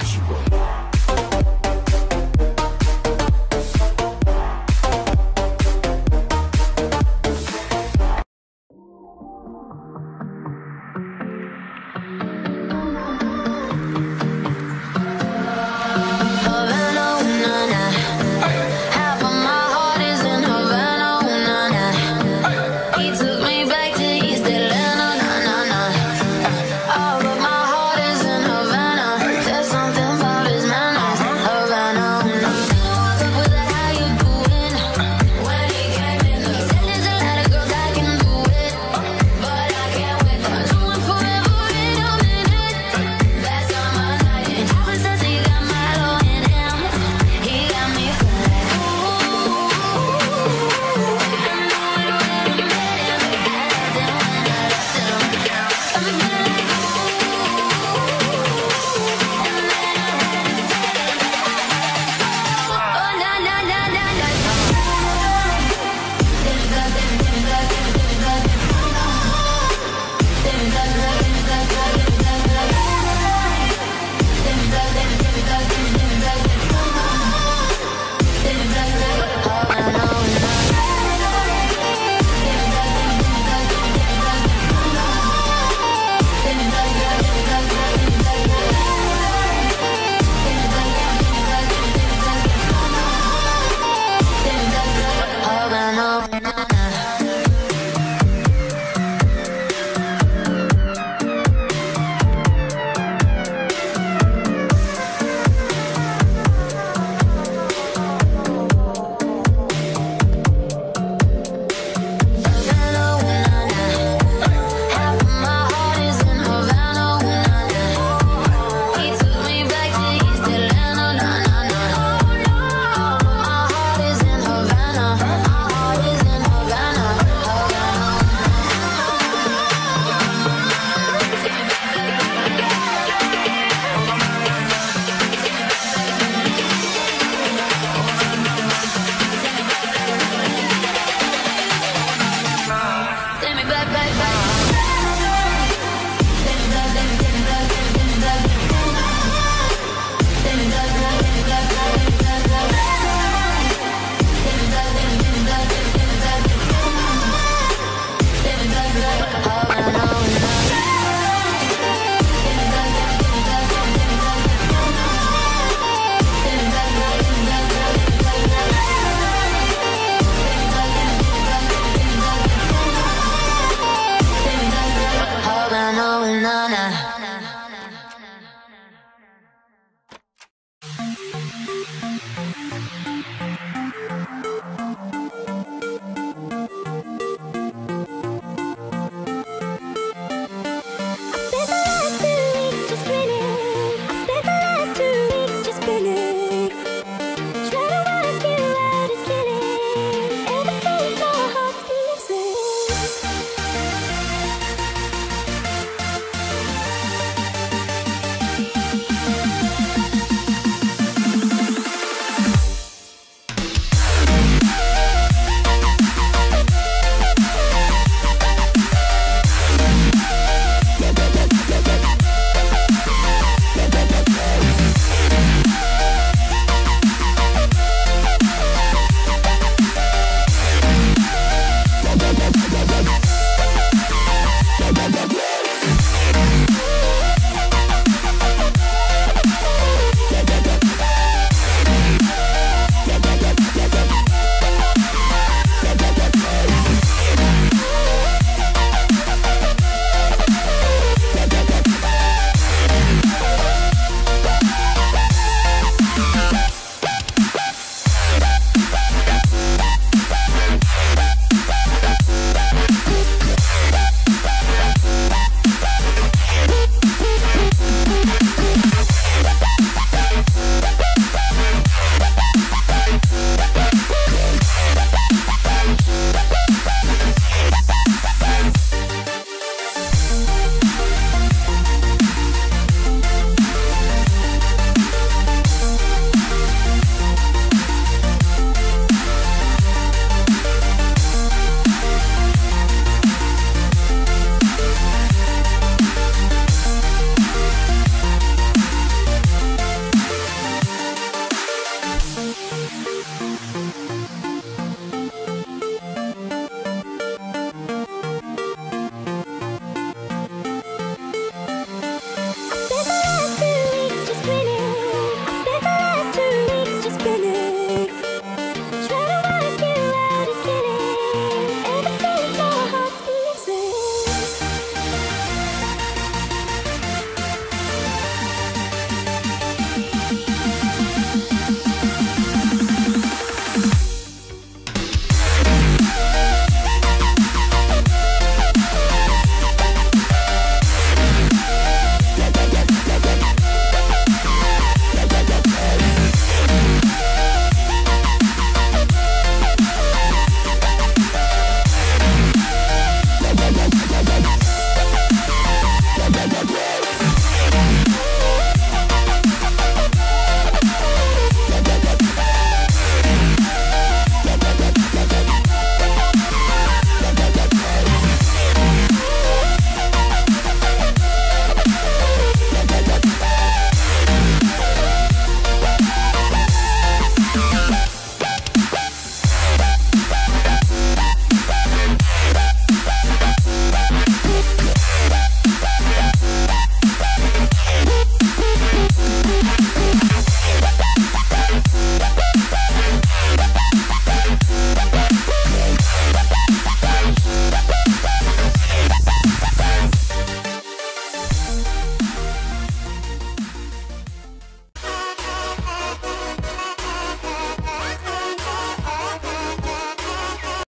Ichigo.